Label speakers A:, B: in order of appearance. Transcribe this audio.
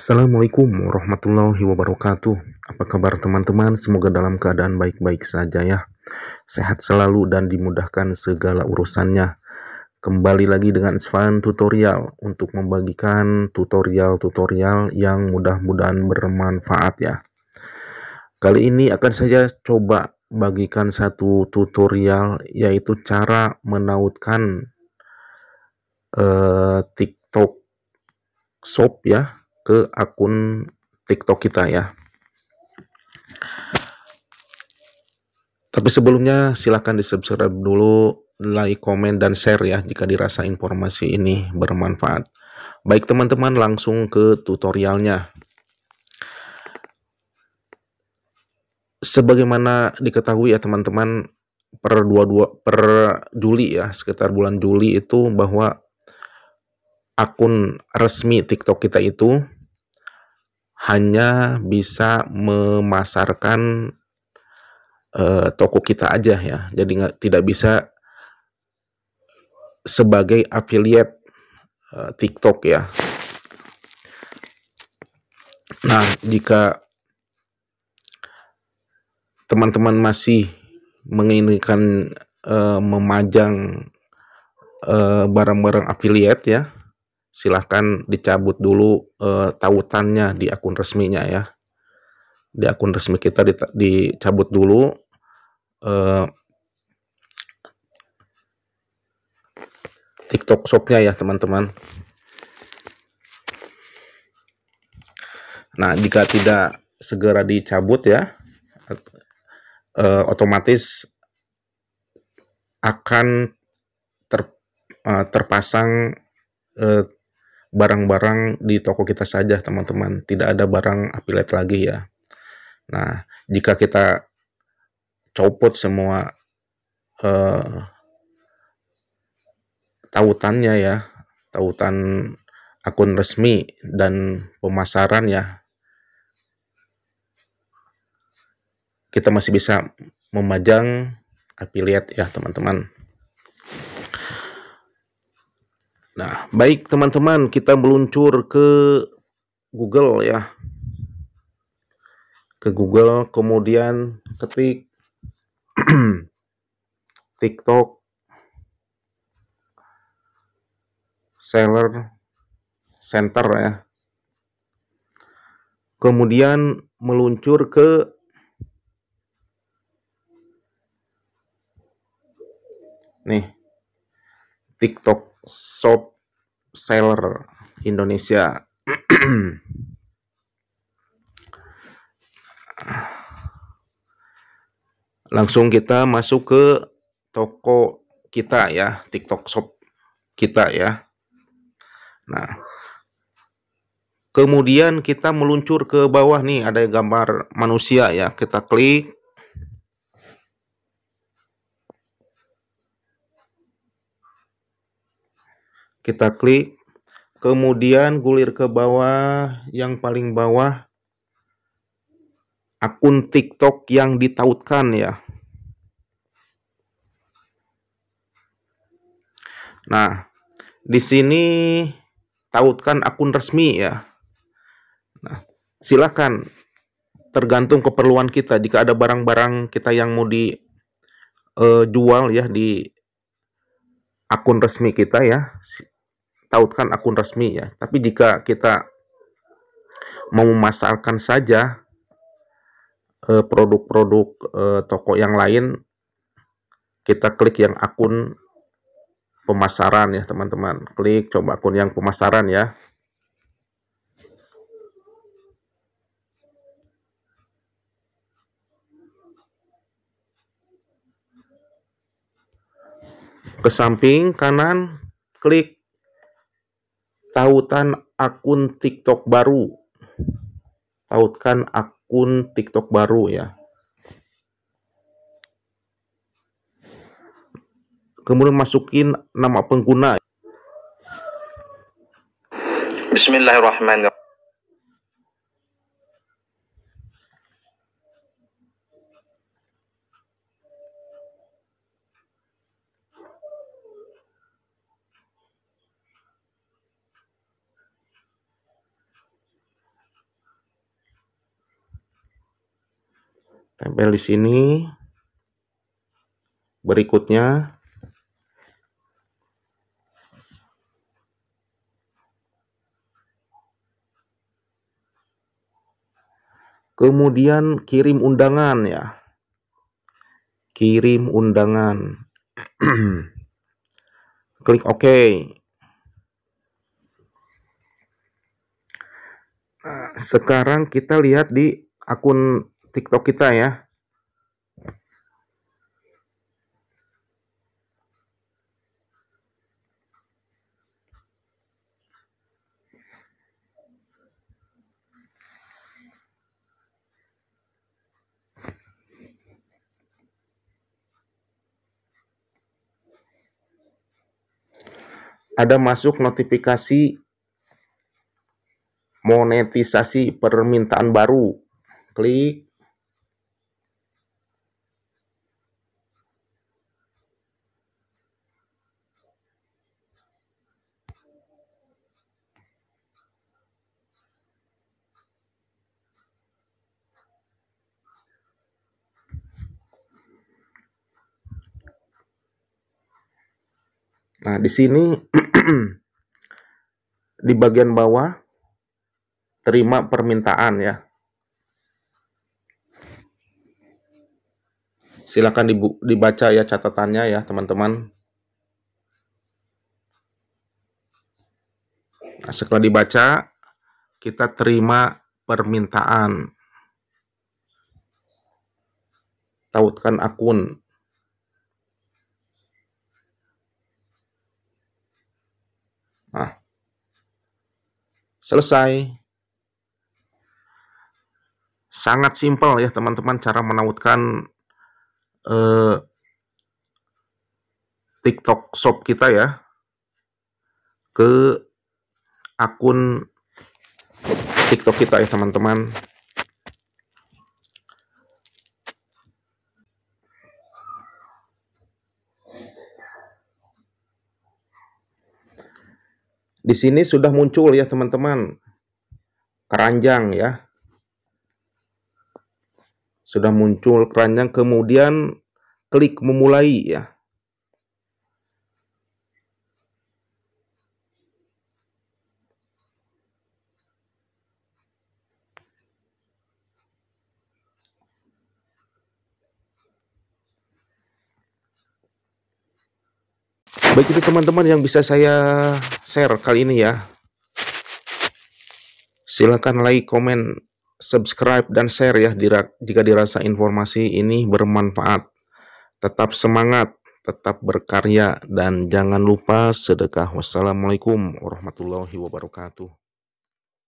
A: Assalamualaikum warahmatullahi wabarakatuh. Apa kabar teman-teman? Semoga dalam keadaan baik-baik saja ya. Sehat selalu dan dimudahkan segala urusannya. Kembali lagi dengan Svan Tutorial untuk membagikan tutorial-tutorial yang mudah-mudahan bermanfaat ya. Kali ini akan saya coba bagikan satu tutorial yaitu cara menautkan uh, TikTok Shop ya ke akun TikTok kita ya. Tapi sebelumnya silahkan di subscribe dulu, like, komen, dan share ya jika dirasa informasi ini bermanfaat. Baik teman-teman langsung ke tutorialnya. Sebagaimana diketahui ya teman-teman per 22 per Juli ya sekitar bulan Juli itu bahwa akun resmi TikTok kita itu hanya bisa memasarkan uh, toko kita aja ya. Jadi nggak tidak bisa sebagai affiliate uh, TikTok ya. Nah, jika teman-teman masih menginginkan uh, memajang barang-barang affiliate ya, silahkan dicabut dulu uh, tautannya di akun resminya ya. Di akun resmi kita dicabut dulu uh, TikTok shopnya ya teman-teman. Nah jika tidak segera dicabut ya uh, otomatis akan ter, uh, terpasang barang-barang di toko kita saja teman-teman. Tidak ada barang affiliate lagi ya. Nah jika kita copot semua uh, tautannya ya tautan akun resmi dan pemasaran ya kita masih bisa memajang affiliate ya teman-teman Nah, baik teman-teman, kita meluncur ke Google ya. Ke Google, kemudian ketik TikTok Seller Center ya. Kemudian meluncur ke nih TikTok shop seller Indonesia. Langsung kita masuk ke toko kita ya, TikTok shop kita ya. Nah, kemudian kita meluncur ke bawah nih ada gambar manusia ya. Kita klik kita klik. Kemudian gulir ke bawah yang paling bawah. Akun TikTok yang ditautkan ya. Nah di sini tautkan akun resmi ya. Nah silakan. Tergantung keperluan kita. Jika ada barang-barang kita yang mau dijual uh, ya di akun resmi kita ya tautkan akun resmi ya. Tapi jika kita mau memasarkan saja eh, produk-produk eh, toko yang lain kita klik yang akun pemasaran ya teman-teman. Klik coba akun yang pemasaran ya. Ke samping kanan klik tautan akun TikTok baru. Tautkan akun TikTok baru ya. Kemudian masukin nama pengguna.
B: Bismillahirrahmanirrahim
A: Tempel di sini. Berikutnya Kemudian kirim undangan ya. Kirim undangan. Klik OK. Nah, sekarang kita lihat di akun TikTok kita ya. ada masuk notifikasi monetisasi permintaan baru. Klik. Nah, di sini di bagian bawah terima permintaan ya. Silakan dibaca ya catatannya ya, teman-teman. Nah, setelah dibaca, kita terima permintaan. Tautkan akun. Selesai. Sangat simpel ya teman-teman cara menautkan eh, TikTok Shop kita ya ke akun TikTok kita ya teman-teman. Di sini sudah muncul ya teman-teman keranjang ya. Sudah muncul keranjang kemudian klik memulai ya. Baik itu teman-teman yang bisa saya share kali ini ya. Silahkan like, komen, subscribe, dan share ya jika dirasa informasi ini bermanfaat. Tetap semangat, tetap berkarya, dan jangan lupa sedekah. Wassalamualaikum warahmatullahi wabarakatuh.